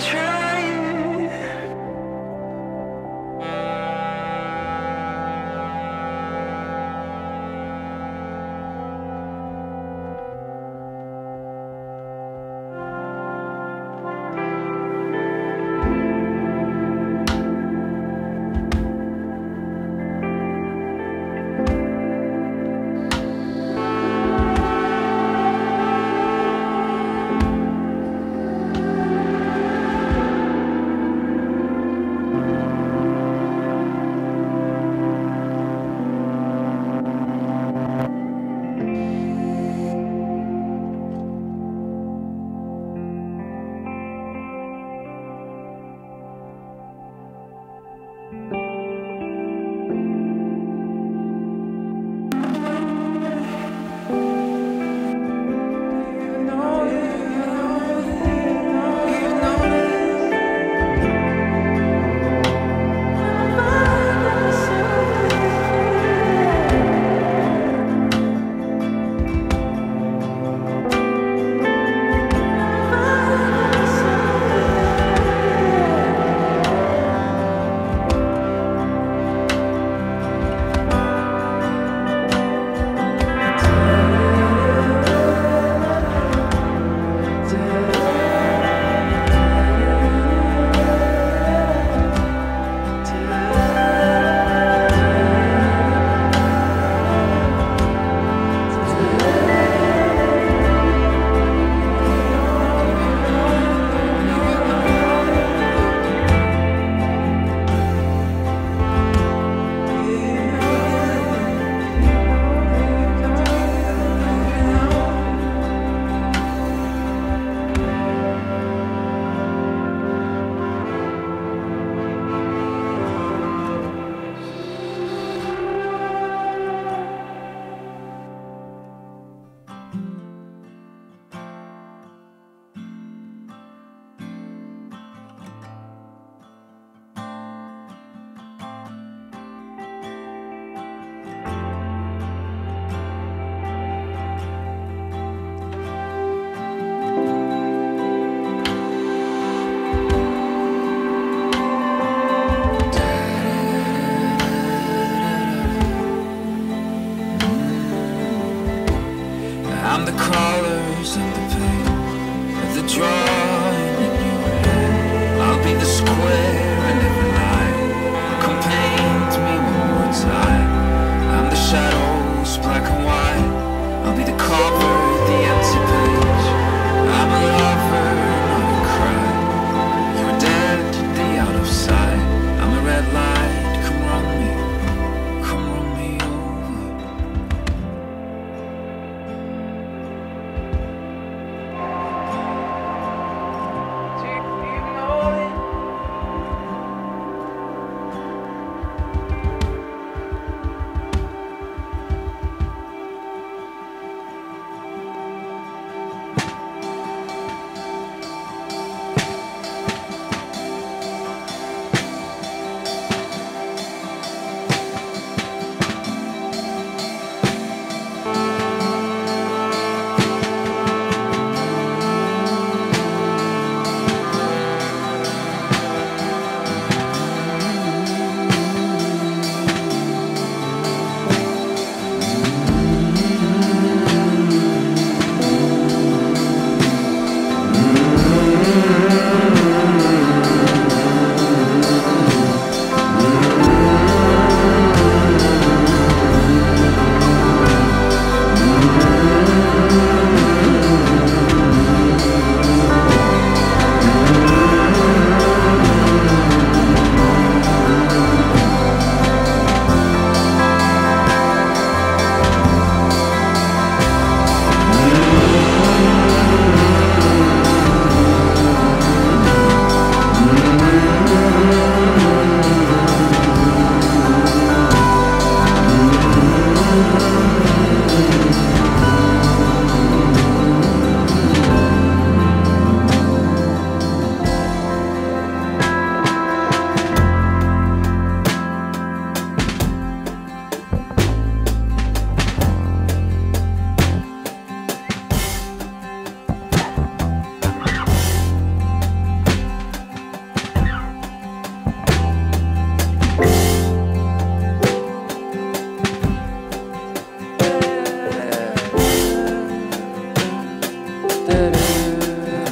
true Of and the pain, of the draw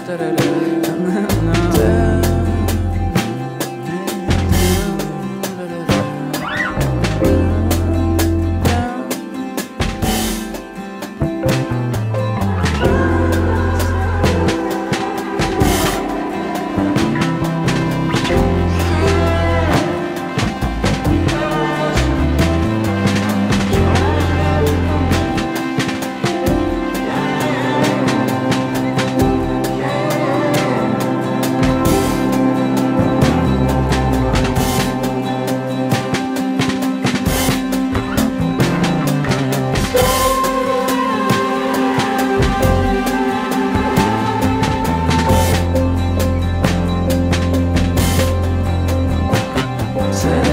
da da da Say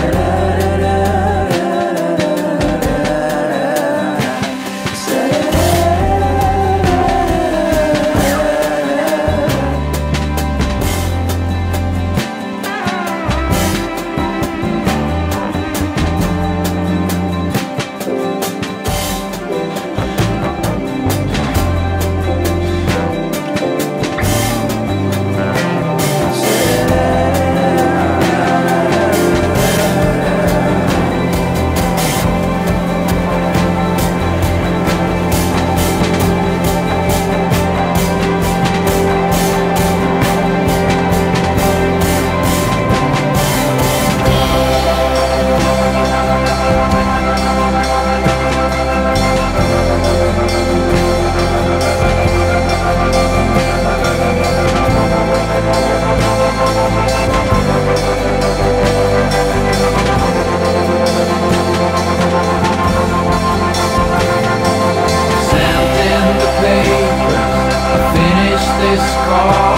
this call.